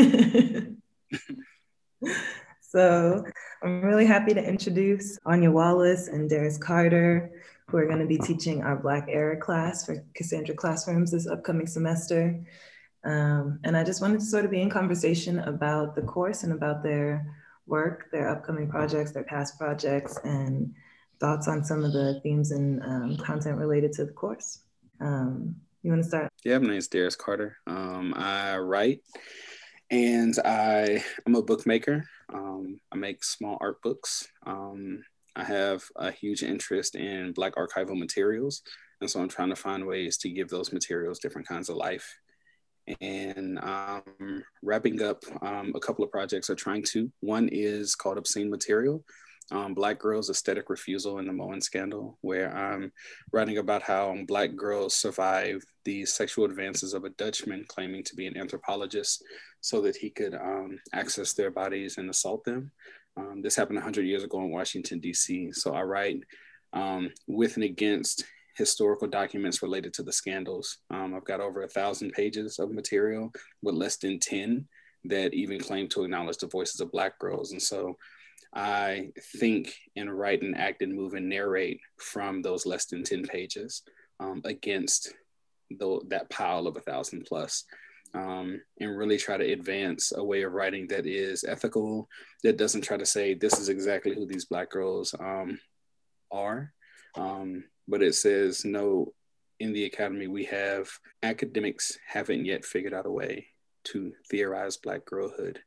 so I'm really happy to introduce Anya Wallace and Derrais Carter, who are going to be teaching our Black Err/Or class for Cassandra Classrooms this upcoming semester. Um, and I just wanted to sort of be in conversation about the course and about their work, their upcoming projects, their past projects, and thoughts on some of the themes and um, content related to the course. Um, you want to start? Yeah, my name is Derrais Carter. Um, I write and I am a bookmaker. Um, I make small art books. Um, I have a huge interest in Black archival materials. And so I'm trying to find ways to give those materials different kinds of life. And um, wrapping up um, a couple of projects are trying to. One is called Obscene Material, um, Black Girls' Aesthetic Refusal in the Moens Scandal, where I'm writing about how Black girls survive the sexual advances of a Dutchman claiming to be an anthropologist so that he could um, access their bodies and assault them. Um, this happened 100 years ago in Washington, D.C. So I write um, with and against historical documents related to the scandals. Um, I've got over a thousand pages of material with less than 10 that even claim to acknowledge the voices of Black girls. And so I think and write and act and move and narrate from those less than 10 pages um, against the, that pile of a thousand plus. Um, and really try to advance a way of writing that is ethical, that doesn't try to say this is exactly who these Black girls um, are, um, but it says no. In the academy, we have academics haven't yet figured out a way to theorize Black girlhood.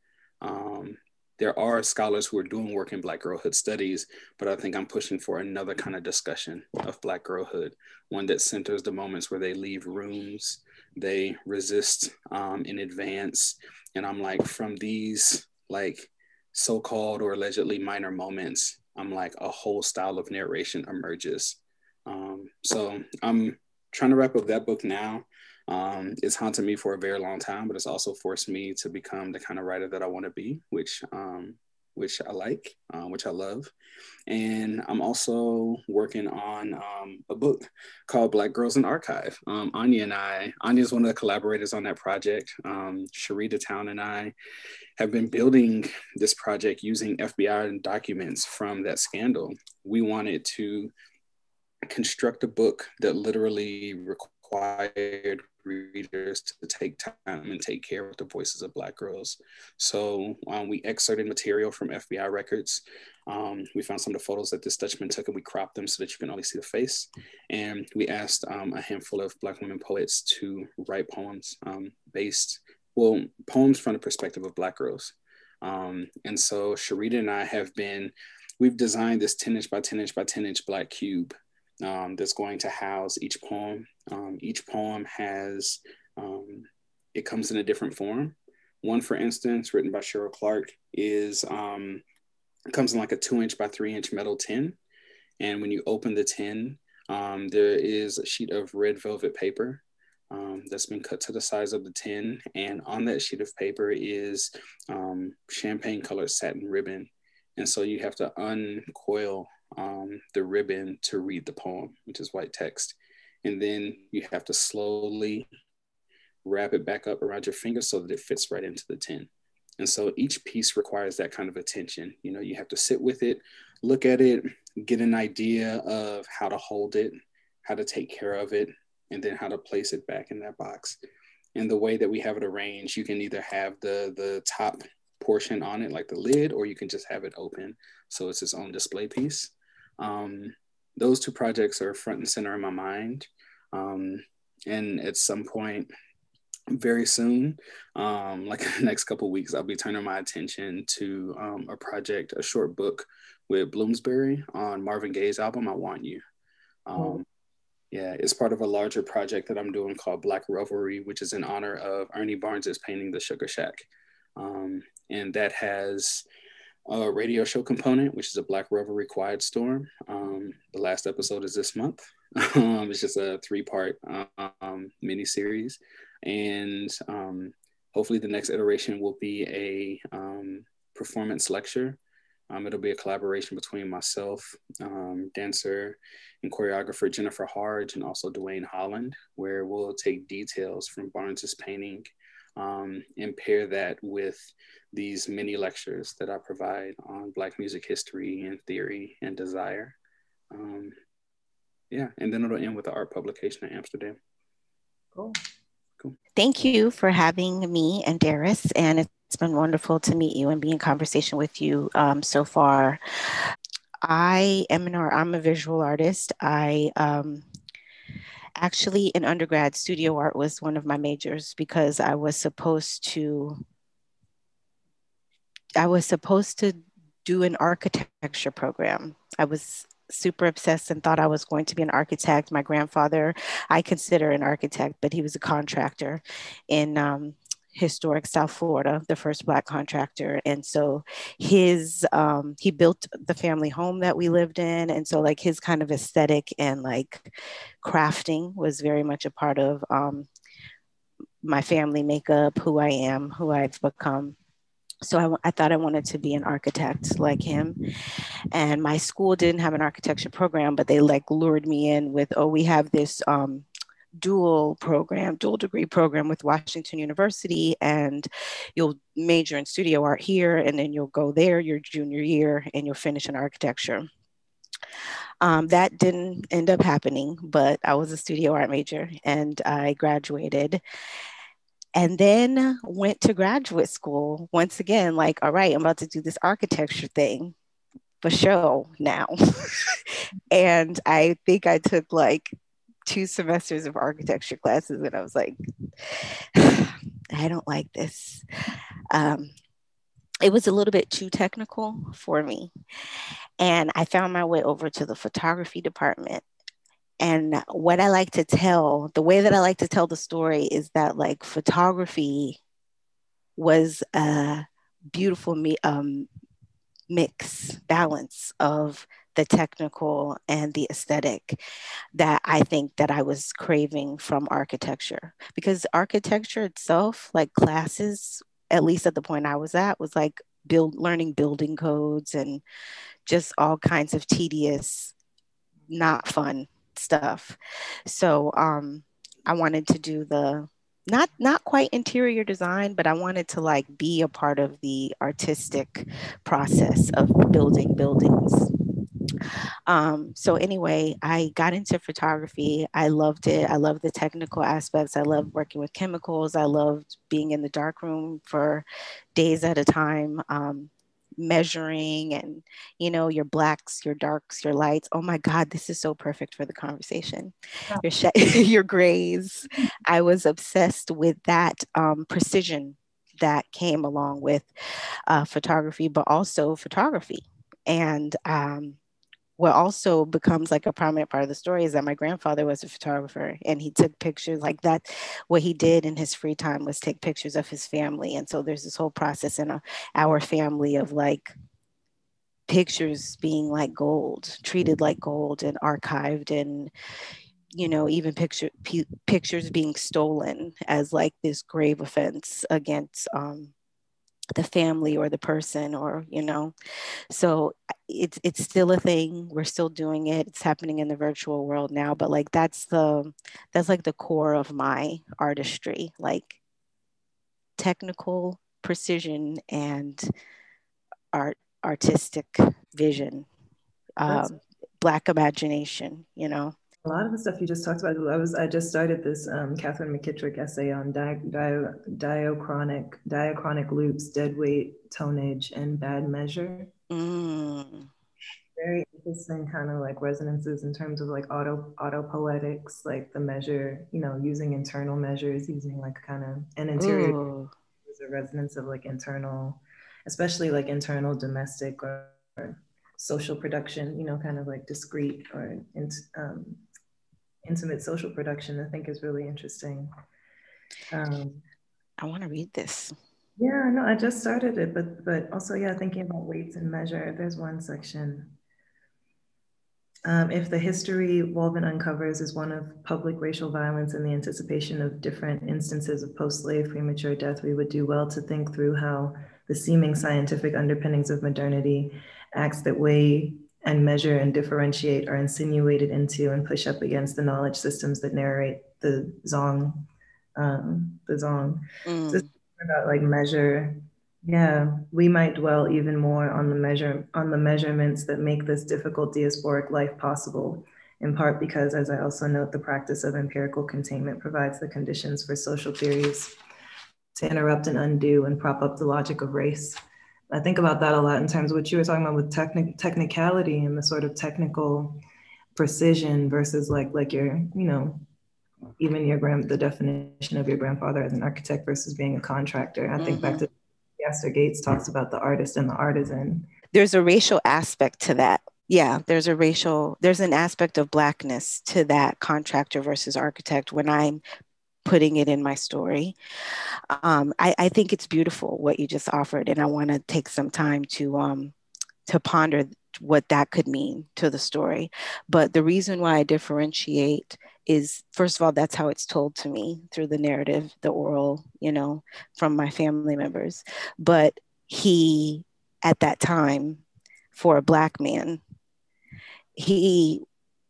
There are scholars who are doing work in Black girlhood studies, but I think I'm pushing for another kind of discussion of Black girlhood, one that centers the moments where they leave rooms, they resist um, in advance. And I'm like, from these like so called or allegedly minor moments, I'm like, a whole style of narration emerges. Um, so I'm trying to wrap up that book now. Um, it's haunted me for a very long time, but it's also forced me to become the kind of writer that I want to be, which um, which I like, uh, which I love. And I'm also working on um, a book called Black Girls in Archive. Um, Anya and I, Anya is one of the collaborators on that project. Um, Sharita Towne and I have been building this project using FBI documents from that scandal. We wanted to construct a book that literally required readers to take time and take care of the voices of Black girls. So um, we excerpted material from FBI records. Um, we found some of the photos that this Dutchman took and we cropped them so that you can only see the face. And we asked um, a handful of Black women poets to write poems um, based, well, poems from the perspective of Black girls. Um, and so Sharita and I have been, we've designed this 10 inch by 10 inch by 10 inch Black cube um, that's going to house each poem. Um, each poem has, um, it comes in a different form. One, for instance, written by Cheryl Clarke, is um, comes in like a two inch by three inch metal tin. And when you open the tin, um, there is a sheet of red velvet paper um, that's been cut to the size of the tin. And on that sheet of paper is um, champagne colored satin ribbon. And so you have to uncoil um, the ribbon to read the poem, which is white text. And then you have to slowly wrap it back up around your finger so that it fits right into the tin. And so each piece requires that kind of attention. You know, you have to sit with it, look at it, get an idea of how to hold it, how to take care of it, and then how to place it back in that box. And the way that we have it arranged, you can either have the the top portion on it, like the lid, or you can just have it open. So it's its own display piece. Um, those two projects are front and center in my mind. Um, and at some point, very soon, um, like the next couple weeks, I'll be turning my attention to um, a project, a short book with Bloomsbury on Marvin Gaye's album, I Want You. Um, oh. Yeah, it's part of a larger project that I'm doing called Black Revelry, which is in honor of Ernie Barnes's painting, The Sugar Shack. Um, and that has a radio show component, which is a Black Revelry Quiet Storm. Um, the last episode is this month. um, it's just a three part um, mini series. And um, hopefully, the next iteration will be a um, performance lecture. Um, it'll be a collaboration between myself, dancer, and choreographer Jennifer Harge, and also Dwayne Holland, where we'll take details from Barnes's painting um, and pair that with these mini lectures that I provide on Black music history and theory and desire. Um, yeah, and then it'll end with the art publication in Amsterdam. Cool. Cool. Thank you for having me and Derrais, and it's been wonderful to meet you and be in conversation with you um, so far. I am an art, I'm a visual artist. I um, actually in undergrad, studio art was one of my majors because I was supposed to I was supposed to do an architecture program. I was super obsessed and thought I was going to be an architect. My grandfather, I consider an architect, but he was a contractor in um, historic South Florida, the first Black contractor. And so his, um, he built the family home that we lived in. And so, like, his kind of aesthetic and like crafting was very much a part of um, my family makeup, who I am, who I've become so I, I, thought I wanted to be an architect like him. And my school didn't have an architecture program, but they like lured me in with, oh, we have this um, dual program, dual degree program with Washington University, and you'll major in studio art here, and then you'll go there your junior year and you'll finish in architecture. Um, that didn't end up happening, but I was a studio art major and I graduated and then went to graduate school once again like all right i'm about to do this architecture thing for show now. And i think i took like two semesters of architecture classes and i was like i don't like this. Um, it was a little bit too technical for me. And i found my way over to the photography department and what I like to tell, the way that I like to tell the story is that like photography was a beautiful me, um, mix, balance of the technical and the aesthetic that I think that I was craving from architecture. Because architecture itself, like classes, at least at the point I was at, was like build learning building codes and just all kinds of tedious, not fun stuff. So um, I wanted to do the not not quite interior design, but I wanted to like be a part of the artistic process of building buildings. Um, so anyway, I got into photography. I loved it. I loved the technical aspects. I loved working with chemicals. I loved being in the darkroom for days at a time. Um, measuring and you know your blacks your darks your lights. Oh my god this is so perfect for the conversation. Yeah. your sh- your grays. I was obsessed with that um, precision that came along with uh, photography but also photography. And um, what also becomes like a prominent part of the story is that my grandfather was a photographer and he took pictures like that. What he did in his free time was take pictures of his family and so there's this whole process in a, our family of like pictures being like gold treated like gold and archived and you know even picture p- pictures being stolen as like this grave offense against um, the family or the person or you know. So it's it's still a thing we're still doing it it's happening in the virtual world now but like that's the that's like the core of my artistry like technical precision and art artistic vision um, black imagination you know a lot of the stuff you just talked about, I was I just started this um, Katherine McKittrick essay on di, di, diachronic diachronic loops, dead weight, tonnage, and bad measure. Mm. Very interesting kind of like resonances in terms of like auto auto poetics, like the measure, you know, using internal measures, using like kind of an interior there's a resonance of like internal, especially like internal domestic or, or social production, you know, kind of like discrete or um, intimate social production, I think is really interesting. Um, I want to read this. Yeah, no, I just started it, but but also yeah, thinking about weights and measure. There's one section. Um, if the history Walvin uncovers is one of public racial violence and the anticipation of different instances of post-slave premature death, we would do well to think through how the seeming scientific underpinnings of modernity acts that weigh and measure and differentiate are insinuated into and push up against the knowledge systems that narrate the Zong um, the Zong. Mm. So about like measure. Yeah, we might dwell even more on the measure on the measurements that make this difficult diasporic life possible. In part because, as I also note, the practice of empirical containment provides the conditions for social theories to interrupt and undo and prop up the logic of race. I think about that a lot in terms of what you were talking about with technic- technicality and the sort of technical precision versus like like your you know even your grand the definition of your grandfather as an architect versus being a contractor. I mm-hmm. think back mm-hmm. to Theaster Gates talks about the artist and the artisan. There's a racial aspect to that. Yeah, there's a racial, there's an aspect of blackness to that contractor versus architect when I'm putting it in my story. Um, I, I, think it's beautiful what you just offered, and I want to take some time to um, to ponder what that could mean to the story. But the reason why I differentiate is first of all that's how it's told to me through the narrative the oral you know from my family members. But he at that time for a black man he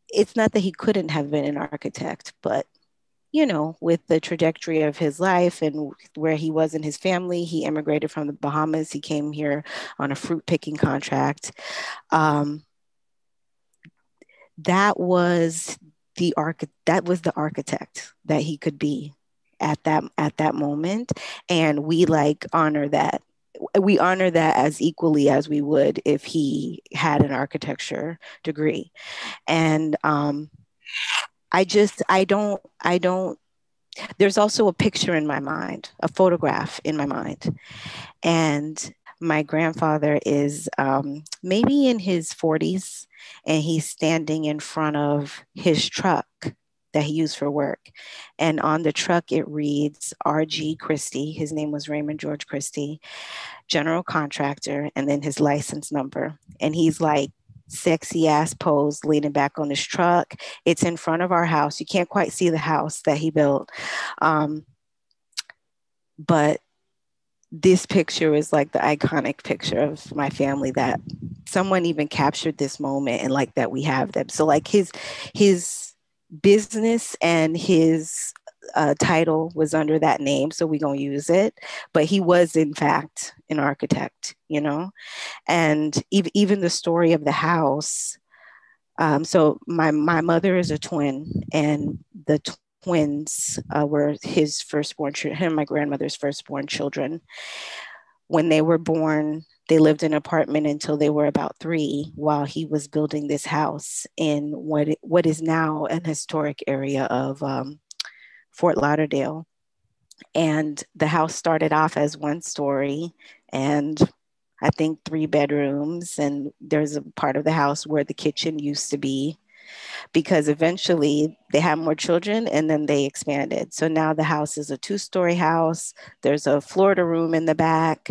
it's not that he couldn't have been an architect but you know with the trajectory of his life and where he was in his family he immigrated from the bahamas. He came here on a fruit picking contract. Um, that was the arch that was the architect that he could be at that at that moment. And we like honor that. We honor that as equally as we would if he had an architecture degree. And um, i just i don't i don't there's also a picture in my mind a photograph in my mind. And my grandfather is um, maybe in his 40s and he's standing in front of his truck that he used for work. And on the truck, it reads R.G. Christie. His name was Raymond George Christie, general contractor, and then his license number. And he's like, sexy ass pose leaning back on his truck. It's in front of our house. You can't quite see the house that he built. Um, but this picture is like the iconic picture of my family that someone even captured this moment and like that we have them. So like his his business and his uh, title was under that name so we're going to use it. But he was in fact an architect you know? And even, even the story of the house um, so my, my mother is a twin and the twins uh, were his firstborn, him and my grandmother's firstborn children. When they were born, they lived in an apartment until they were about three while he was building this house in what, what is now an historic area of um, Fort Lauderdale. And the house started off as one story and I think three bedrooms. And there's a part of the house where the kitchen used to be because eventually they had more children and then they expanded. So now the house is a two story house. There's a Florida room in the back.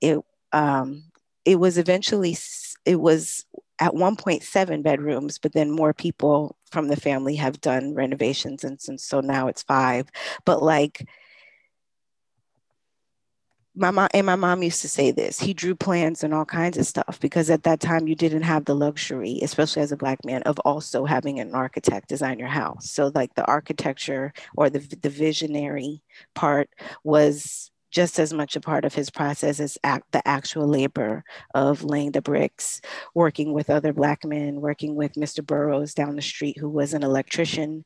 It, um, it was eventually, it was at one point seven bedrooms, but then more people from the family have done renovations. And, and so now it's five. But like, my mom and my mom used to say this he drew plans and all kinds of stuff because at that time you didn't have the luxury especially as a black man of also having an architect design your house. So like the architecture or the, the visionary part was just as much a part of his process as act, the actual labor of laying the bricks, working with other Black men, working with Mr. Burroughs down the street, who was an electrician.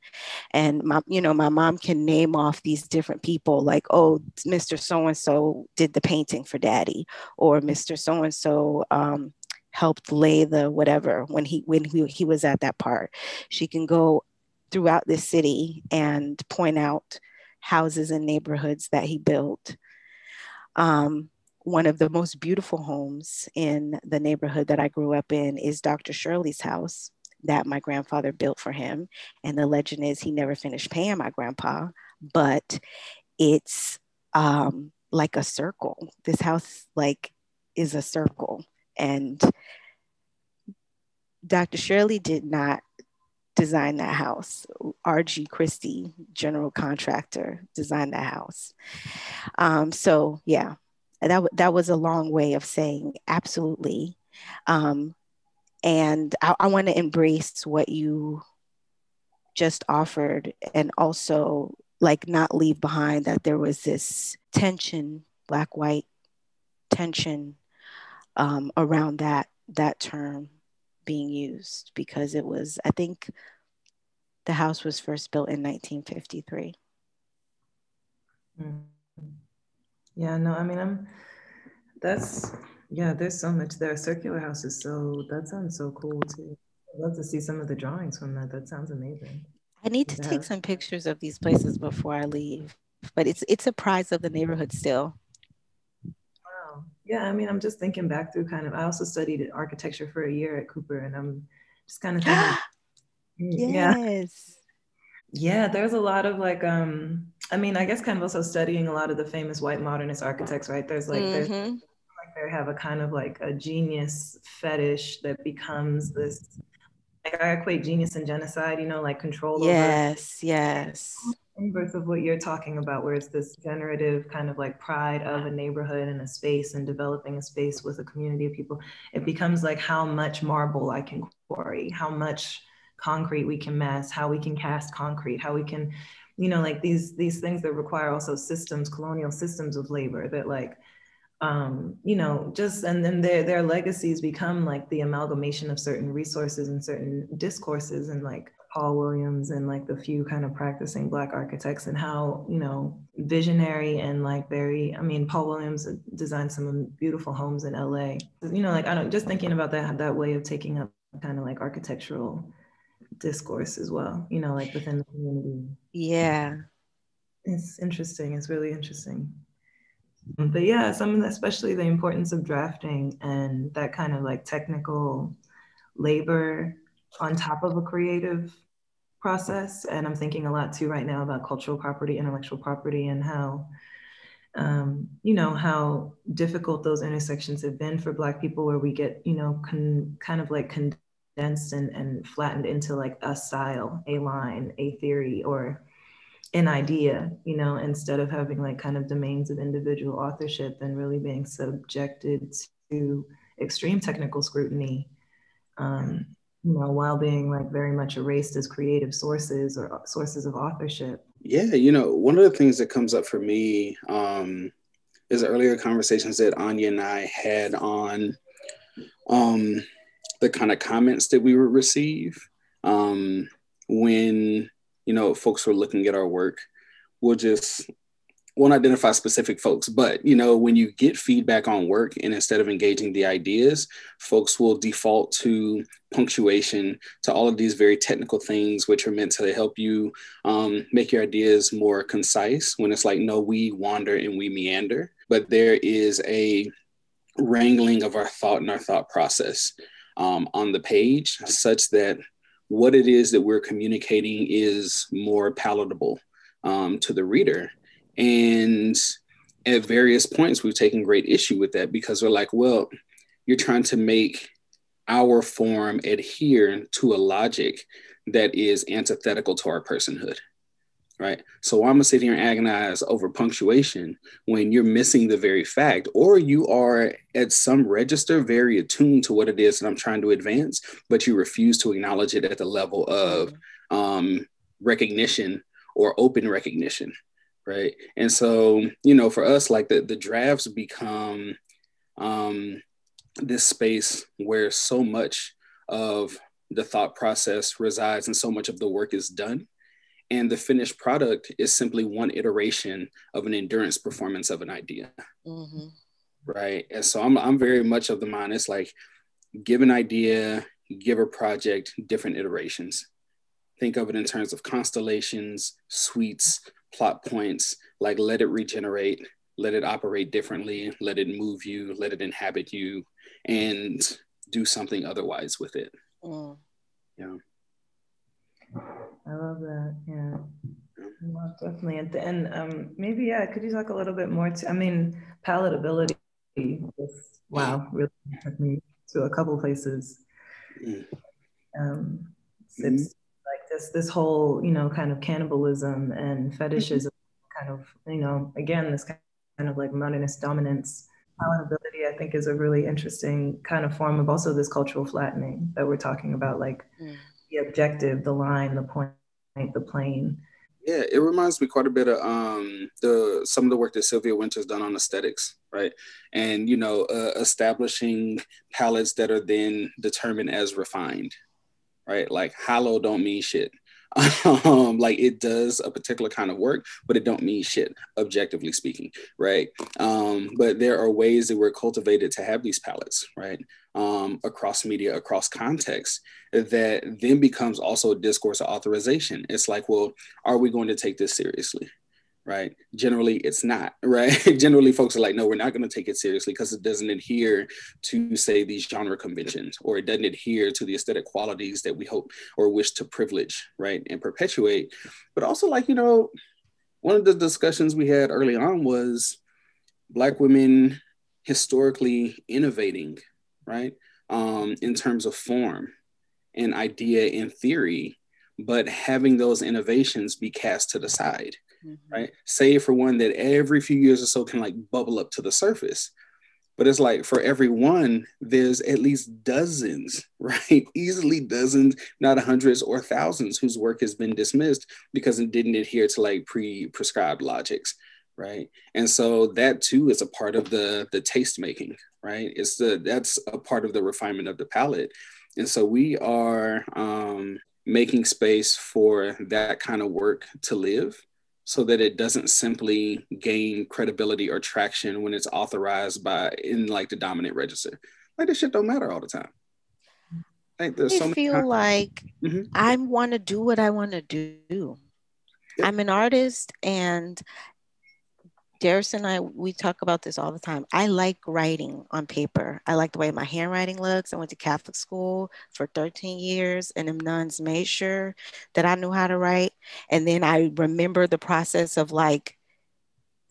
And my, you know, my mom can name off these different people like, oh, Mr. So and so did the painting for daddy, or Mr. So and so um, helped lay the whatever when he when he, he was at that part. She can go throughout the city and point out houses and neighborhoods that he built um, one of the most beautiful homes in the neighborhood that I grew up in is Dr. Shirley's house that my grandfather built for him. And the legend is he never finished paying my grandpa, but it's um, like a circle. This house like is a circle. And Dr. Shirley did not design that house. R.G. Christie, general contractor, designed that house. Um, so yeah, that that was a long way of saying absolutely. Um, and I, I want to embrace what you just offered, and also like not leave behind that there was this tension, black white tension um, around that that term being used because it was I think the house was first built in 1953. Mm-hmm. Yeah, no, I mean I'm that's yeah, there's so much there. Circular house is so that sounds so cool too. I'd love to see some of the drawings from that. That sounds amazing. I need to take some pictures of these places before I leave. But it's it's a prize of the neighborhood still. Yeah, I mean, I'm just thinking back through kind of I also studied architecture for a year at Cooper and I'm just kind of thinking mm, yes. Yeah. yeah, there's a lot of like um I mean, I guess kind of also studying a lot of the famous white modernist architects, right? There's like mm-hmm. there's like they have a kind of like a genius fetish that becomes this like I equate genius and genocide, you know, like control yes, over yes. Inverse of what you're talking about, where it's this generative kind of like pride of a neighborhood and a space and developing a space with a community of people. It becomes like how much marble I can quarry, how much concrete we can mass, how we can cast concrete, how we can, you know, like these these things that require also systems, colonial systems of labor that like um, you know, just and then their their legacies become like the amalgamation of certain resources and certain discourses and like Paul Williams and like the few kind of practicing black architects and how, you know, visionary and like very, I mean, Paul Williams designed some beautiful homes in LA. You know, like I don't just thinking about that that way of taking up kind of like architectural discourse as well, you know, like within the community. Yeah. It's interesting. It's really interesting. But yeah, some of the, especially the importance of drafting and that kind of like technical labor on top of a creative process. And I'm thinking a lot too right now about cultural property, intellectual property, and how, um, you know, how difficult those intersections have been for Black people, where we get, you know, con- kind of like condensed and, and flattened into like a style, a line, a theory, or an idea, you know, instead of having like kind of domains of individual authorship and really being subjected to extreme technical scrutiny, um, you know, while being like very much erased as creative sources or sources of authorship. Yeah, you know, one of the things that comes up for me um, is earlier conversations that Anya and I had on um, the kind of comments that we would receive um, when you know, folks were looking at our work We'll just won't identify specific folks, but you know, when you get feedback on work and instead of engaging the ideas, folks will default to punctuation, to all of these very technical things, which are meant to help you um, make your ideas more concise. When it's like, no, we wander and we meander, but there is a wrangling of our thought and our thought process um, on the page, such that what it is that we're communicating is more palatable um, to the reader. And at various points, we've taken great issue with that because we're like, well, you're trying to make our form adhere to a logic that is antithetical to our personhood right? So I'm gonna sit here and agonize over punctuation when you're missing the very fact, or you are at some register very attuned to what it is that I'm trying to advance, but you refuse to acknowledge it at the level of mm-hmm. um, recognition or open recognition, right? And so, you know, for us, like the the drafts become um, this space where so much of the thought process resides and so much of the work is done and the finished product is simply one iteration of an endurance performance of an idea mm-hmm. right and so I'm, I'm very much of the mind it's like give an idea give a project different iterations think of it in terms of constellations suites plot points like let it regenerate let it operate differently let it move you let it inhabit you and do something otherwise with it mm. yeah I love that. Yeah. Well, definitely. At the end, um, maybe yeah. Could you talk a little bit more to? I mean, palatability. Just, wow, really took me to a couple places. Um, it's mm-hmm. Like this this whole you know kind of cannibalism and fetishism, kind of you know again this kind of like modernist dominance. Palatability, I think, is a really interesting kind of form of also this cultural flattening that we're talking about, like. Mm the objective, the line, the point, the plane. Yeah, it reminds me quite a bit of um, the some of the work that Sylvia Wynter's done on aesthetics, right? And you know, uh, establishing palettes that are then determined as refined, right? Like hollow don't mean shit. um, like it does a particular kind of work, but it don't mean shit, objectively speaking, right? Um, but there are ways that we're cultivated to have these palettes, right? Um, across media, across context, that then becomes also a discourse of authorization. It's like, well, are we going to take this seriously? Right? Generally, it's not, right? Generally, folks are like, no, we're not going to take it seriously because it doesn't adhere to, say, these genre conventions, or it doesn't adhere to the aesthetic qualities that we hope or wish to privilege, right, and perpetuate. But also, like, you know, one of the discussions we had early on was Black women historically innovating, right, um, in terms of form and idea and theory, but having those innovations be cast to the side mm-hmm. right? Save for one that every few years or so can like bubble up to the surface. But it's like for every one, there's at least dozens, right? Easily dozens, not hundreds or thousands, whose work has been dismissed because it didn't adhere to like pre-prescribed logics, right? And so that too is a part of the the taste making, right? It's the that's a part of the refinement of the palate. And so we are um, making space for that kind of work to live so that it doesn't simply gain credibility or traction when it's authorized by in like the dominant register. Like this shit don't matter all the time. I there's I so feel like mm-hmm. I want to do what I want to do. Yep. I'm an artist and Derrais and I, we talk about this all the time. I like writing on paper. I like the way my handwriting looks. I went to Catholic school for 13 years, and the nuns made sure that I knew how to write. And then I remember the process of like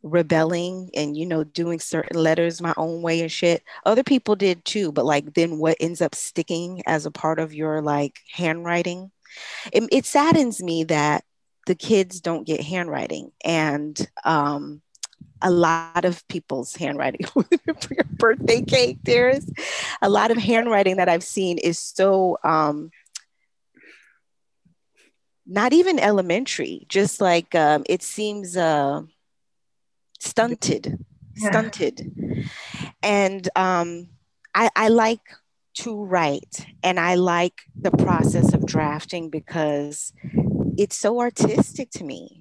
rebelling and, you know, doing certain letters my own way and shit. Other people did too, but like then what ends up sticking as a part of your like handwriting? It, it saddens me that the kids don't get handwriting. And, um, a lot of people's handwriting for your birthday cake, Derrais. A lot of handwriting that I've seen is so um, not even elementary, just like um, it seems uh, stunted, yeah. stunted. And um, I, I like to write and I like the process of drafting because it's so artistic to me.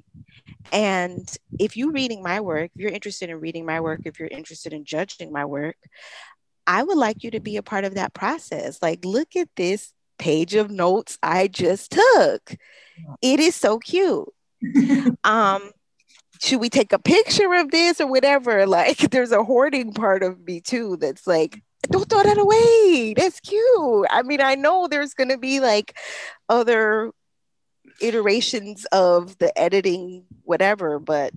And if you're reading my work, if you're interested in reading my work, if you're interested in judging my work, I would like you to be a part of that process. Like, look at this page of notes I just took. It is so cute. um, should we take a picture of this or whatever? Like, there's a hoarding part of me too that's like, don't throw that away. That's cute. I mean, I know there's going to be like other iterations of the editing, whatever, but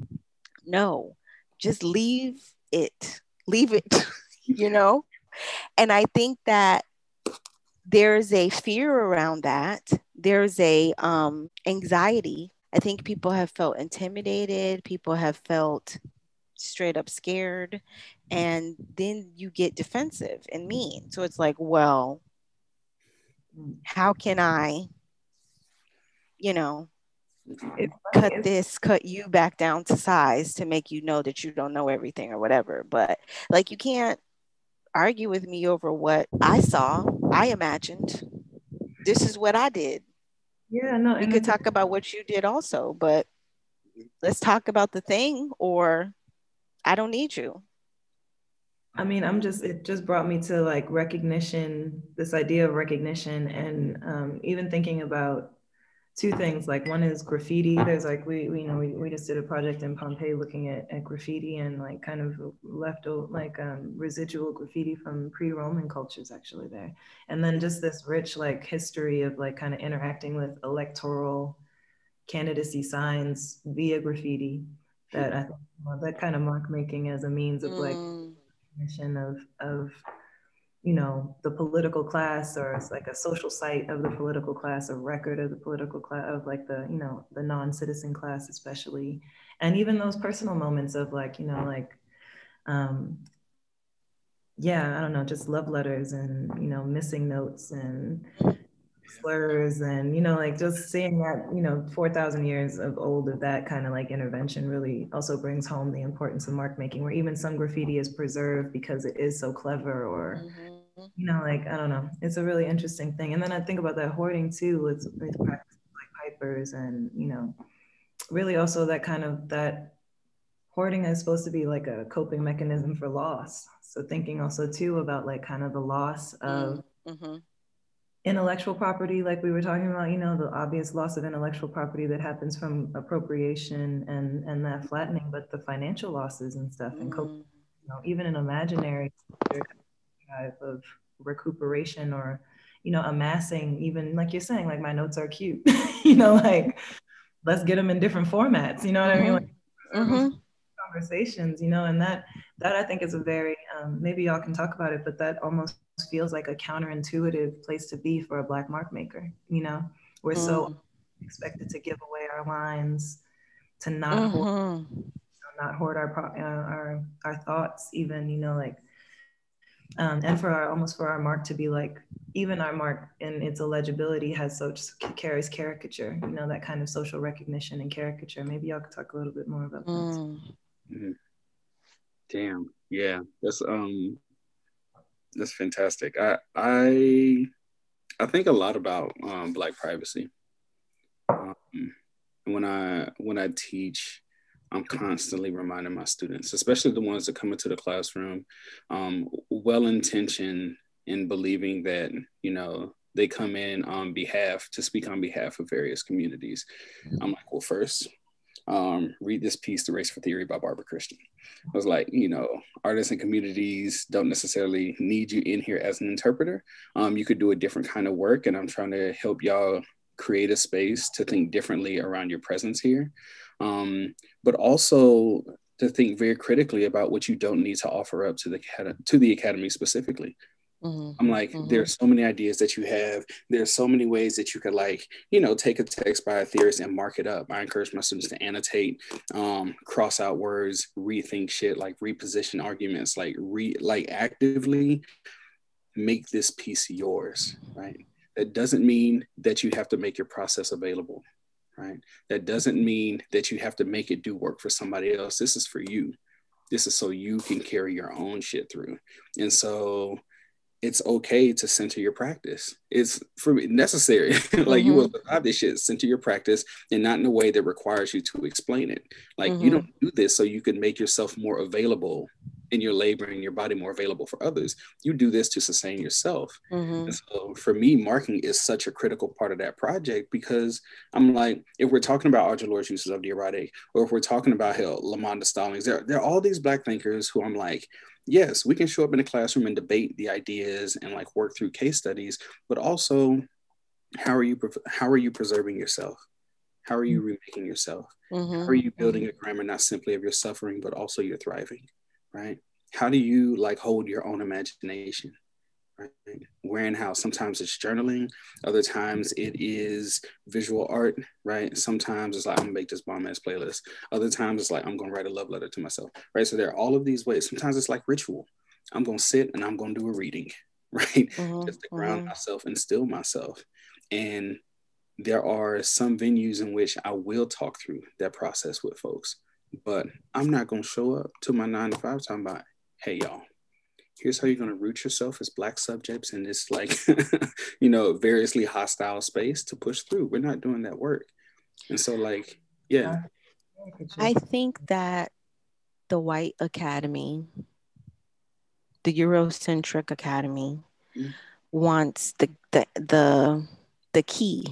no, just leave it, leave it, you know? And I think that there's a fear around that. There's a um, anxiety. I think people have felt intimidated. People have felt straight up scared. And then you get defensive and mean. So it's like, well, how can I you know, cut this, cut you back down to size to make you know that you don't know everything or whatever. But like, you can't argue with me over what I saw, I imagined. This is what I did. Yeah, no. We could talk about what you did also, but let's talk about the thing or I don't need you. I mean, I'm just, it just brought me to like recognition, this idea of recognition, and um, even thinking about two things. Like one is graffiti. There's like we, we you know we, we just did a project in Pompeii looking at, at graffiti and like kind of left like um, residual graffiti from pre-Roman cultures actually there. And then just this rich like history of like kind of interacting with electoral candidacy signs via graffiti that I think well, that kind of mark making as a means of like mm. of of you know the political class or it's like a social site of the political class a record of the political class of like the you know the non-citizen class especially. And even those personal moments of like you know like um yeah i don't know just love letters and you know missing notes and slurs and you know like just seeing that you know 4000 years of old of that kind of like intervention really also brings home the importance of mark making where even some graffiti is preserved because it is so clever or mm-hmm. you know like i don't know. It's a really interesting thing. And then i think about that hoarding too with, with practices like pipers and you know really also that kind of that hoarding is supposed to be like a coping mechanism for loss. So thinking also too about like kind of the loss of mm-hmm intellectual property, like we were talking about, you know, the obvious loss of intellectual property that happens from appropriation and and that flattening, but the financial losses and stuff, and mm. you know, even an imaginary type of recuperation or you know amassing even like you're saying like my notes are cute you know like let's get them in different formats you know what mm-hmm. i mean mm-hmm. like, mm-hmm. conversations you know and that that i think is a very um, maybe y'all can talk about it but that almost feels like a counterintuitive place to be for a black mark maker you know we're mm. so expected to give away our lines to not mm-hmm. hoard, you know, not hoard our, uh, our our thoughts even you know like um, and for our almost for our mark to be like even our mark in its illegibility has such carries caricature you know that kind of social recognition and caricature maybe y'all could talk a little bit more about mm. that mm-hmm. damn yeah that's um that's fantastic. I I I think a lot about um, Black privacy. Um, when I when I teach, I'm constantly reminding my students, especially the ones that come into the classroom, um, well intentioned in believing that you know they come in on behalf to speak on behalf of various communities. I'm like, well, first, um, read this piece, The Race for Theory by Barbara Christian. I was like, you know, artists and communities don't necessarily need you in here as an interpreter. Um, you could do a different kind of work, and I'm trying to help y'all create a space to think differently around your presence here, um, but also to think very critically about what you don't need to offer up to the to the academy specifically. Mm-hmm. I'm like, mm-hmm. there's so many ideas that you have. There's so many ways that you could like, you know, take a text by a theorist and mark it up. I encourage my students to annotate, um, cross out words, rethink shit, like reposition arguments, like re like actively make this piece yours, right? That doesn't mean that you have to make your process available, right? That doesn't mean that you have to make it do work for somebody else. This is for you. This is so you can carry your own shit through. And so it's okay to center your practice. It's for me necessary. like mm-hmm. you will survive this shit, center your practice and not in a way that requires you to explain it. Like mm-hmm. you don't do this so you can make yourself more available in your labor and your body more available for others. You do this to sustain yourself. Mm-hmm. so for me, marking is such a critical part of that project because I'm like, if we're talking about Audre Lorde's uses of the erotic, or if we're talking about hell, Lamonda Stallings, there, there are all these black thinkers who I'm like, yes, we can show up in a classroom and debate the ideas and like work through case studies, but also how are you how are you preserving yourself? How are you mm-hmm. remaking yourself? Mm-hmm. How are you building a grammar not simply of your suffering, but also your thriving, right? How do you like hold your own imagination? Right? Where how. Sometimes it's journaling, other times it is visual art, right? Sometimes it's like I'm gonna make this bomb ass playlist. Other times it's like I'm gonna write a love letter to myself, right? So there are all of these ways. Sometimes it's like ritual. I'm gonna sit and I'm gonna do a reading, right? Mm-hmm, Just to ground mm-hmm. myself and still myself. And there are some venues in which I will talk through that process with folks, but I'm not gonna show up to my nine to five talking about, hey y'all, here's how you're going to root yourself as black subjects in this like you know variously hostile space to push through. We're not doing that work. And so like yeah. I think that the white academy the eurocentric academy mm-hmm. wants the, the the the key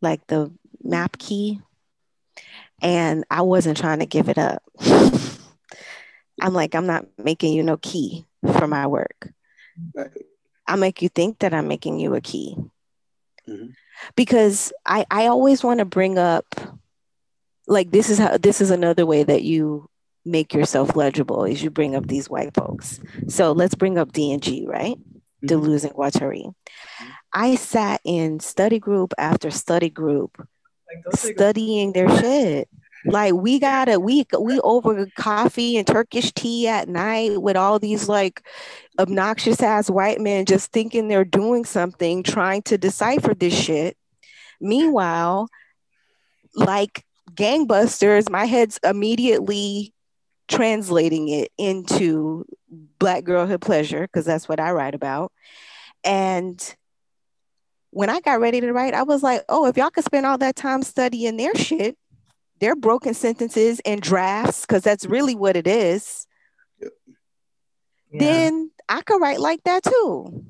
like the map key. And i wasn't trying to give it up. I'm like i'm not making you no key for my work. Right. I make you think that I'm making you a key. Mm-hmm. Because I, I always want to bring up like this is how this is another way that you make yourself legible is you bring up these white folks. So let's bring up DNG, right? Mm-hmm. Deleuze and Guattari. Mm-hmm. I sat in study group after study group like, studying their shit. Like we got a week we over coffee and turkish tea at night with all these like obnoxious ass white men just thinking they're doing something trying to decipher this shit. Meanwhile like gangbusters my head's immediately translating it into black girlhood pleasure because that's what i write about. And when i got ready to write i was like oh if y'all could spend all that time studying their shit they're broken sentences and drafts because that's really what it is. Yep. Yeah. Then I could write like that too.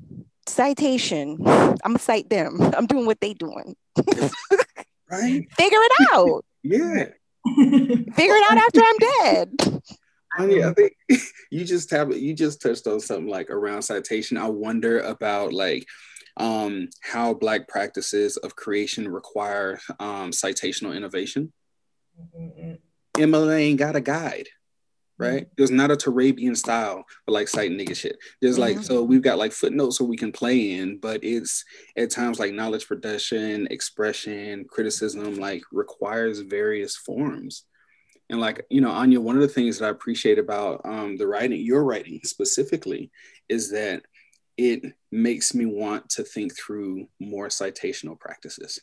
Citation. I'm gonna cite them. I'm doing what they doing. right. Figure it out. yeah. Figure it out after I'm dead. I mean, I think you just have you just touched on something like around citation. I wonder about like um, how Black practices of creation require um, citational innovation. Mm-hmm. MLA ain't got a guide, right? Mm-hmm. There's not a Turabian style for like citing nigga shit. There's mm-hmm. like so we've got like footnotes so we can play in, but it's at times like knowledge production, expression, criticism, like requires various forms. And like you know, Anya, one of the things that I appreciate about um, the writing, your writing specifically, is that it makes me want to think through more citational practices,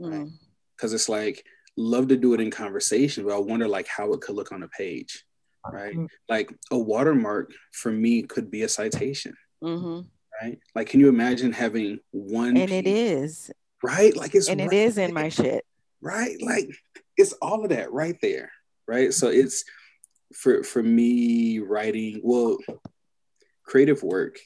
mm. right? Because it's like love to do it in conversation, but I wonder like how it could look on a page, right? Mm-hmm. Like a watermark for me could be a citation, mm-hmm. right? Like, can you imagine having one? And it is right. Like it's and right it is in my shit, right? Like it's all of that right there, right? So it's for for me writing. Well, creative work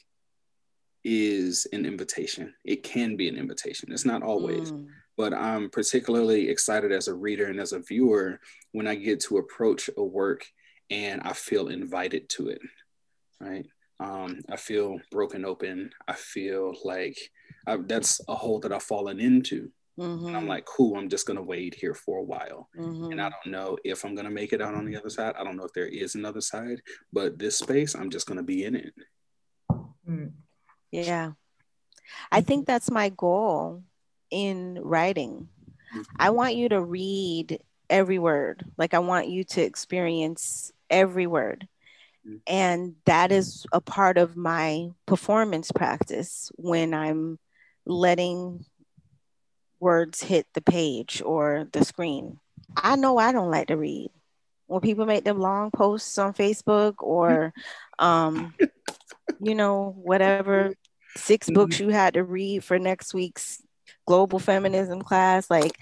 is an invitation. It can be an invitation. It's not always. Mm but I'm particularly excited as a reader and as a viewer when I get to approach a work and I feel invited to it, right? Um, I feel broken open. I feel like I, that's a hole that I've fallen into. Mm-hmm. And I'm like, cool, I'm just going to wait here for a while. Mm-hmm. And I don't know if I'm going to make it out on the other side. I don't know if there is another side, but this space, I'm just going to be in it. Mm. Yeah. I think that's my goal in writing. I mm-hmm. want you to read every word. Like I want you to experience every word. Mm-hmm. And that is a part of my performance practice when I'm letting words hit the page or the screen. I know I don't like to read. When people make them long posts on Facebook or, um, you know, whatever six mm-hmm. books you had to read for next week's global feminism class like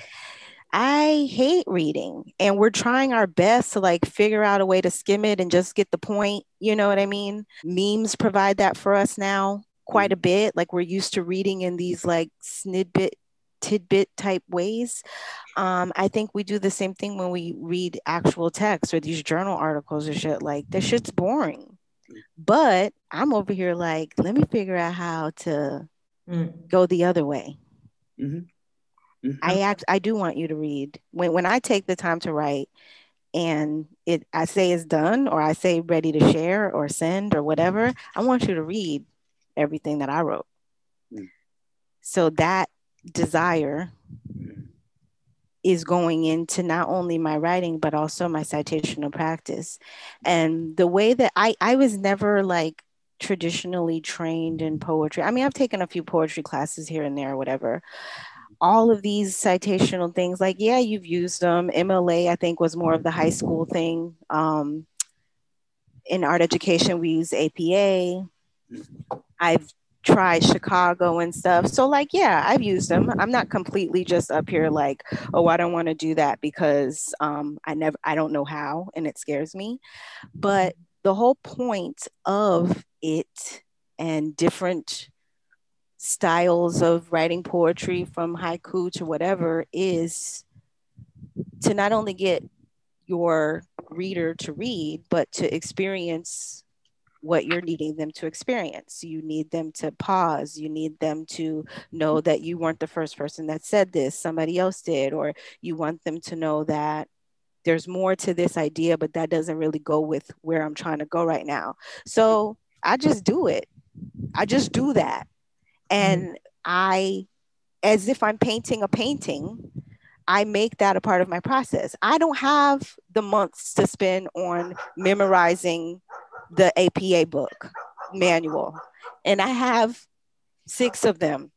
I hate reading and we're trying our best to like figure out a way to skim it and just get the point. You know what I mean? Memes provide that for us now quite a bit. Like we're used to reading in these like snidbit, tidbit type ways. Um, I think we do the same thing when we read actual text or these journal articles or shit. Like this shit's boring. But I'm over here like, let me figure out how to mm. go the other way. Mm-hmm. Mm-hmm. I act, I do want you to read when when I take the time to write, and it I say it's done or I say ready to share or send or whatever. I want you to read everything that I wrote. Mm. So that desire is going into not only my writing but also my citational practice and the way that i i was never like traditionally trained in poetry. I mean, I've taken a few poetry classes here and there, whatever. All of these citational things, like, yeah, you've used them. MLA, I think, was more of the high school thing. Um, in art education, we use APA. I've tried Chicago and stuff. So, like, yeah, I've used them. I'm not completely just up here like, oh, I don't want to do that because um, I never, I don't know how, and it scares me. But the whole point of it and different styles of writing poetry from haiku to whatever is to not only get your reader to read, but to experience what you're needing them to experience. You need them to pause. You need them to know that you weren't the first person that said this, somebody else did, or you want them to know that there's more to this idea, but that doesn't really go with where I'm trying to go right now. So I just do it. I just do that. And mm-hmm. I, as if I'm painting a painting, I make that a part of my process. I don't have the months to spend on memorizing the APA book manual, and I have six of them.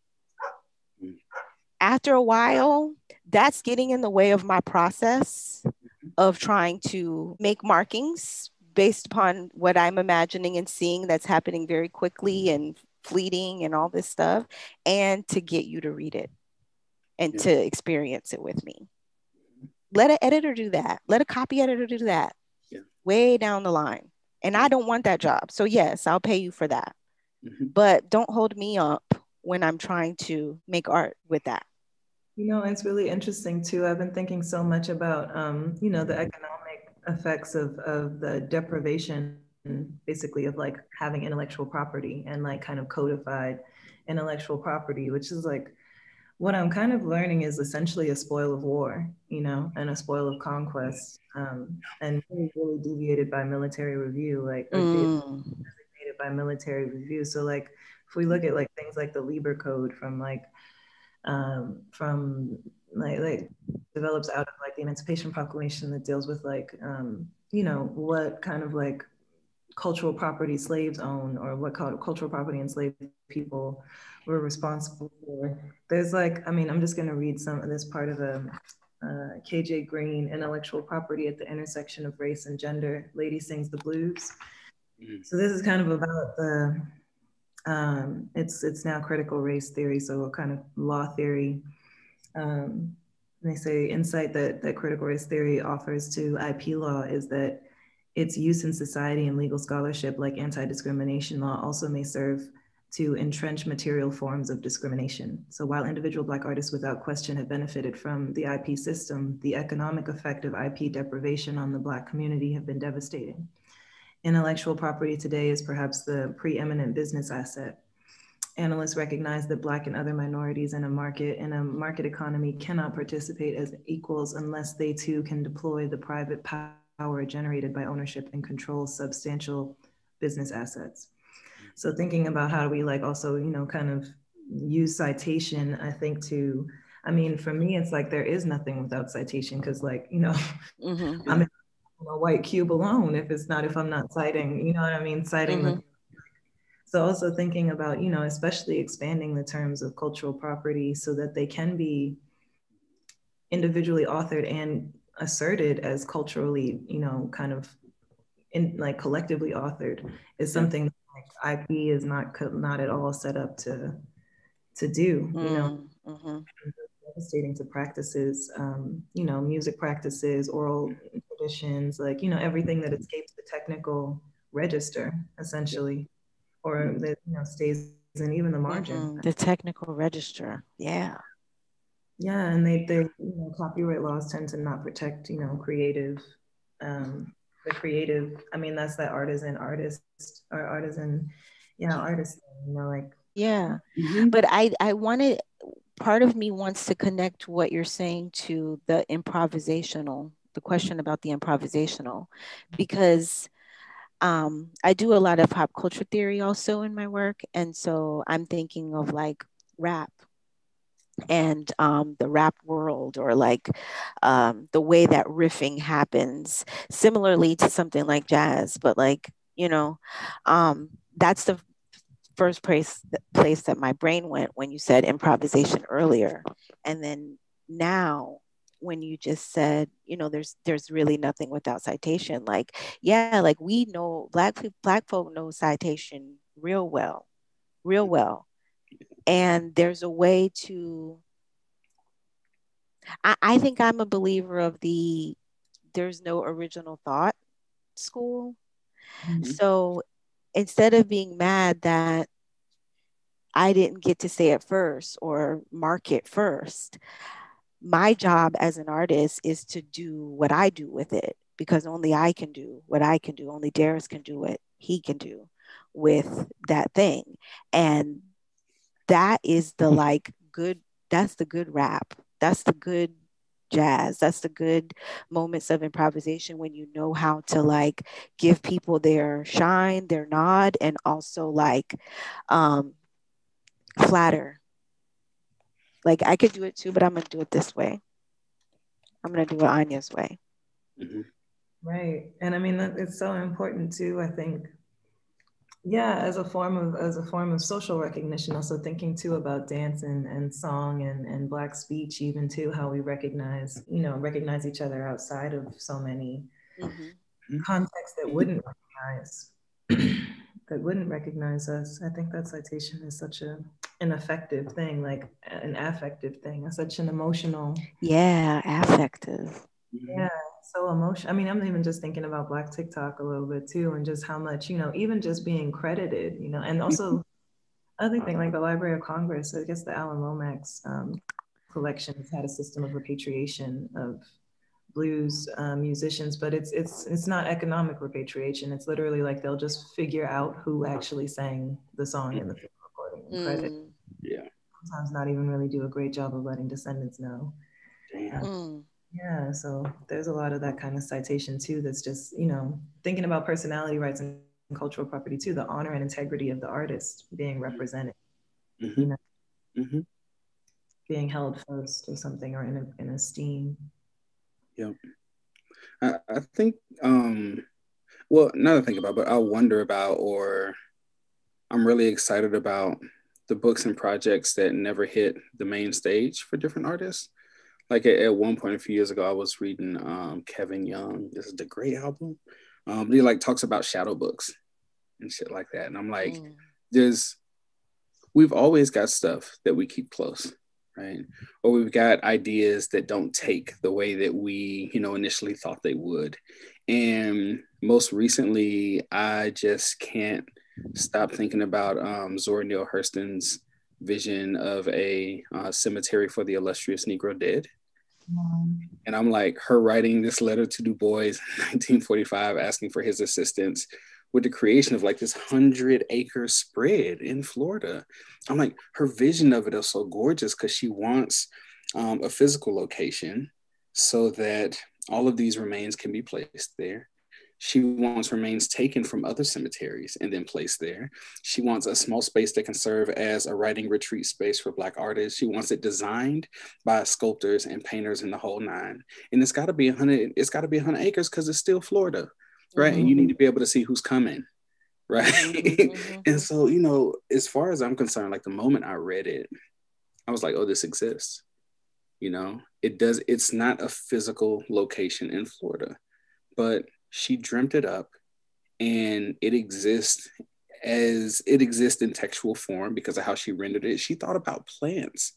After a while, that's getting in the way of my process mm-hmm. of trying to make markings based upon what I'm imagining and seeing that's happening very quickly and fleeting and all this stuff, and to get you to read it and yeah. to experience it with me. Let an editor do that. Let a copy editor do that. Yeah. Way down the line. And I don't want that job. So yes, I'll pay you for that. Mm-hmm. But don't hold me up when I'm trying to make art with that. You know, it's really interesting too. I've been thinking so much about, um, you know, the economic effects of, of the deprivation, basically, of like having intellectual property and like kind of codified intellectual property, which is like what I'm kind of learning is essentially a spoil of war, you know, and a spoil of conquest, um, and really, really deviated by military review, like mm. designated by military review. So, like, if we look at like things like the Lieber Code from like um, from like like develops out of like the Emancipation Proclamation that deals with like um, you know what kind of like cultural property slaves own or what cultural property enslaved people were responsible for. There's like, I mean, I'm just going to read some of this part of a uh, KJ Greene, Intellectual Property at the Intersection of Race and Gender. Lady Sings the Blues. Mm-hmm. So this is kind of about the, um, it's it's now critical race theory, so kind of law theory. Um, they say insight that that critical race theory offers to IP law is that its use in society and legal scholarship, like anti-discrimination law, also may serve to entrench material forms of discrimination. So while individual Black artists without question have benefited from the IP system, the economic effect of IP deprivation on the Black community have been devastating. Intellectual property today is perhaps the preeminent business asset. Analysts recognize that Black and other minorities in a market in a market economy cannot participate as equals unless they too can deploy the private power generated by ownership and control substantial business assets. So thinking about how do we like also, you know, kind of use citation, I think to, I mean, for me, it's like there is nothing without citation because like, you know, mm-hmm. I'm in a white cube alone if it's not, if I'm not citing, you know what I mean? Citing mm-hmm. the so also thinking about, you know, especially expanding the terms of cultural property so that they can be individually authored and asserted as culturally, you know, kind of in like collectively authored is something like IP is not not at all set up to to do. You know, mm, mm-hmm. Devastating to practices. Um, you know, music practices, oral traditions, like you know everything that escapes the technical register, essentially, or that you know stays in even the margin. Mm-hmm. The technical register, yeah. Yeah, and they, they, you know, copyright laws tend to not protect, you know, creative um, the creative i mean that's that artisan artist or artisan yeah artist you know like yeah mm-hmm. but i i wanted part of me wants to connect what you're saying to the improvisational the question about the improvisational because um, I do a lot of pop culture theory also in my work. And so I'm thinking of like rap and um, the rap world or like um, the way that riffing happens similarly to something like jazz but like you know um, that's the first place place that my brain went when you said improvisation earlier. And then now when you just said you know there's there's really nothing without citation like yeah like we know black black folk know citation real well real well. And there's a way to I, I think i'm a believer of the there's no original thought school. Mm-hmm. so instead of being mad that i didn't get to say it first or mark it first my job as an artist is to do what i do with it because only i can do what i can do. Only Derrais can do what he can do with that thing. And that is the like good that's the good rap. That's the good jazz that's the good moments of improvisation when you know how to like give people their shine their nod and also like um flatter like i could do it too but i'm gonna do it this way I'm going to do it Anya's way. Mm-hmm. Right. And I mean, it's so important too, I think. Yeah, as a form of as a form of social recognition, also thinking too about dance and, and song and, and black speech, even too, how we recognize, you know, recognize each other outside of so many mm-hmm. contexts that wouldn't recognize that wouldn't recognize us. I think that citation is such a an affective thing, like an affective thing, such an emotional. Yeah, affective. Yeah, so emotional. I mean, I'm even just thinking about Black TikTok a little bit too, and just how much, you know, even just being credited, you know, and also other thing like the Library of Congress, I guess the Alan Lomax um, collection has had a system of repatriation of blues um, musicians, but it's it's it's not economic repatriation. It's literally like they'll just figure out who actually sang the song in the film recording and credit. Mm. Yeah. Sometimes not even really do a great job of letting descendants know. Damn. Mm. Yeah, so there's a lot of that kind of citation too. That's just you know thinking about personality rights and cultural property too. The honor and integrity of the artist being represented. Mm-hmm. You know, mm-hmm. being held first or something or in, in esteem. Yep. I, I think, um, well, not to think about, but I wonder about, or I'm really excited about the books and projects that never hit the main stage for different artists. Like at, at one point a few years ago, I was reading um, Kevin Young. This is the Grey Album. Um, he like talks about shadow books and shit like that. And I'm like, mm. there's, we've always got stuff that we keep close right? Or we've got ideas that don't take the way that we, you know, initially thought they would. And most recently, I just can't stop thinking about um, Zora Neale Hurston's vision of a uh, cemetery for the illustrious Negro dead. And I'm like, her writing this letter to Du Bois in 1945, asking for his assistance with the creation of like this hundred acre spread in Florida. I'm like, her vision of it is so gorgeous because she wants um, a physical location so that all of these remains can be placed there. She wants remains taken from other cemeteries and then placed there. She wants a small space that can serve as a writing retreat space for Black artists. She wants it designed by sculptors and painters in the whole nine. And it's got to be a hundred. It's got to be a hundred acres because it's still Florida right? Mm-hmm. And you need to be able to see who's coming, right? Mm-hmm. and so, you know, as far as I'm concerned, like the moment I read it, I was like, oh, this exists. You know, it does, it's not a physical location in Florida, but she dreamt it up and it exists as it exists in textual form because of how she rendered it. She thought about plants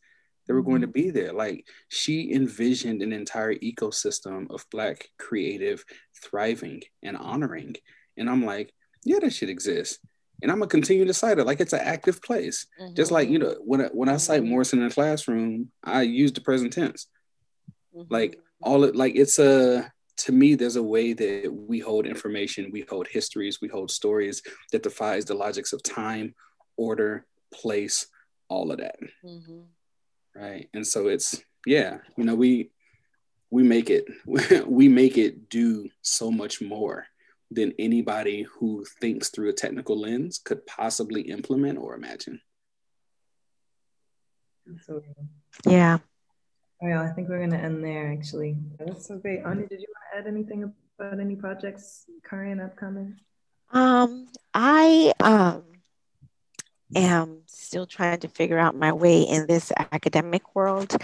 that were going to mm-hmm. be there. Like she envisioned an entire ecosystem of Black creative thriving and honoring. And I'm like, yeah, that should exist. And I'm gonna continue to cite it like it's an active place. Mm-hmm. Just like you know, when I, when I cite mm-hmm. Morrison in the classroom, I use the present tense. Mm-hmm. Like all it like it's a to me, there's a way that we hold information, we hold histories, we hold stories that defies the logics of time, order, place, all of that. Mm-hmm. right? And so it's yeah you know we we make it we make it do so much more than anybody who thinks through a technical lens could possibly implement or imagine. Yeah well i think we're going to end there actually that's so great Anya, did you want to add anything about any projects current upcoming um i um am still trying to figure out my way in this academic world,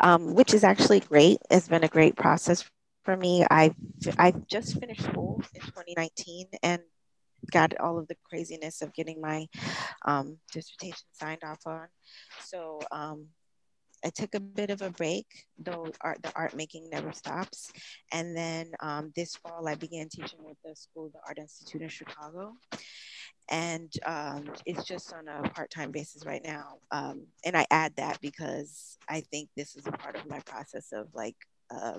um, which is actually great. It's been a great process for me. I I just finished school in 2019 and got all of the craziness of getting my um, dissertation signed off on. So um, I took a bit of a break, though art, the art making never stops. And then um, this fall, I began teaching with the School the Art Institute in Chicago and um, it's just on a part-time basis right now um, and i add that because i think this is a part of my process of like uh,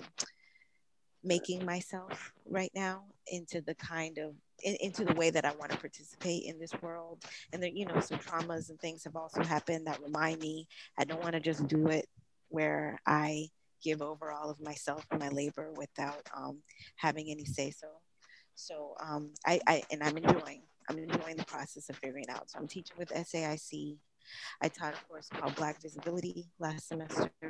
making myself right now into the kind of in, into the way that i want to participate in this world and then you know some traumas and things have also happened that remind me i don't want to just do it where i give over all of myself and my labor without um, having any say so so um, I, I and i'm enjoying I'm enjoying the process of figuring out. So I'm teaching with SAIC. I taught a course called Black Visibility last semester.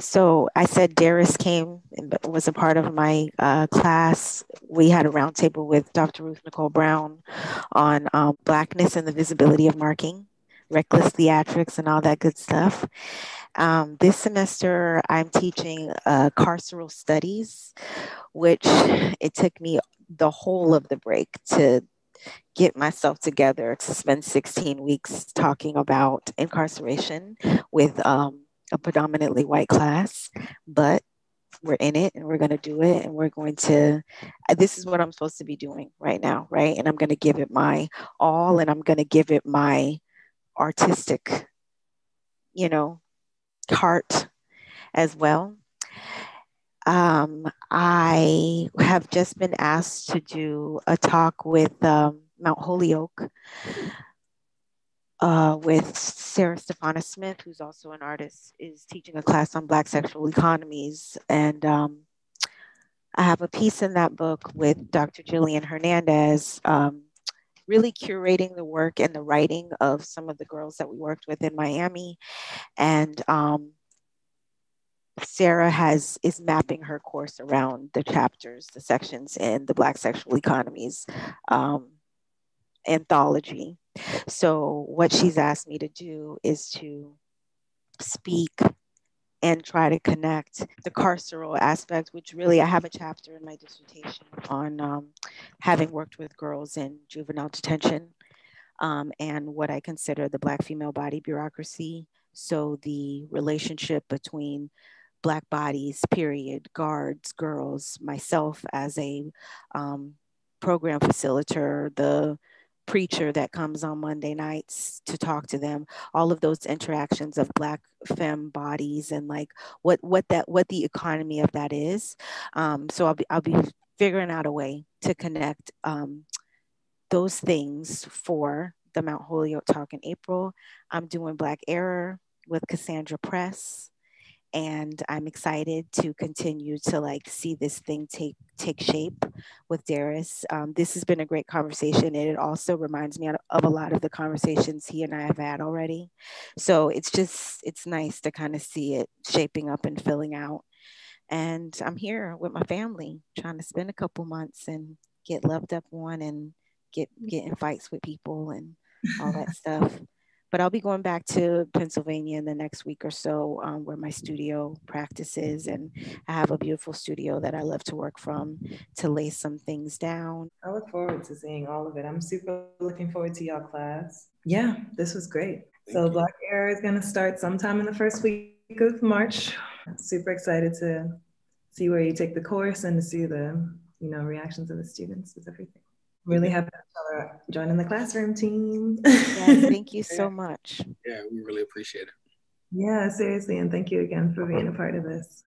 So I said Derrais came and was a part of my uh, class. We had a roundtable with Dr. Ruth Nicole Brown on um, Blackness and the visibility of marking, reckless theatrics, and all that good stuff. Um, this semester, I'm teaching uh, carceral studies, which it took me the whole of the break to get myself together to spend 16 weeks talking about incarceration with um, a predominantly white class, but we're in it and we're going to do it and we're going to uh, this is what i'm supposed to be doing right now right? And i'm going to give it my all and i'm going to give it my artistic you know heart as well. Um, i have just been asked to do a talk with um, mount holyoke uh, with Sarah Stefana Smith, who's also an artist, is teaching a class on Black sexual economies. And um, I have a piece in that book with Dr. Jillian Hernandez, um, really curating the work and the writing of some of the girls that we worked with in Miami. And um, Sarah has is mapping her course around the chapters, the sections in the Black sexual economies um, anthology. So, what she's asked me to do is to speak and try to connect the carceral aspect, which really I have a chapter in my dissertation on um, having worked with girls in juvenile detention um, and what I consider the Black female body bureaucracy. So, the relationship between Black bodies, period, guards, girls, myself as a um, program facilitator, the preacher that comes on Monday nights to talk to them, all of those interactions of black femme bodies and like what what that what the economy of that is. Um, so I'll be I'll be figuring out a way to connect um, those things for the Mount Holyoke talk in April. I'm doing Black Err/Or with Cassandra Press and I'm excited to continue to like see this thing take take shape with Derrais. Um, this has been a great conversation, and it also reminds me of a lot of the conversations he and I have had already. So it's just it's nice to kind of see it shaping up and filling out. And I'm here with my family, trying to spend a couple months and get loved up on and get get in fights with people and all that stuff but I'll be going back to Pennsylvania in the next week or so, um, where my studio practices, and I have a beautiful studio that I love to work from to lay some things down. I look forward to seeing all of it. I'm super looking forward to y'all class. Yeah, this was great. Thank so you. Black Err/Or is going to start sometime in the first week of March. I'm super excited to see where you take the course and to see the you know reactions of the students with everything really happy to joining the classroom team. yeah, thank you so much. Yeah, we really appreciate it. Yeah, seriously. And thank you again for being a part of this.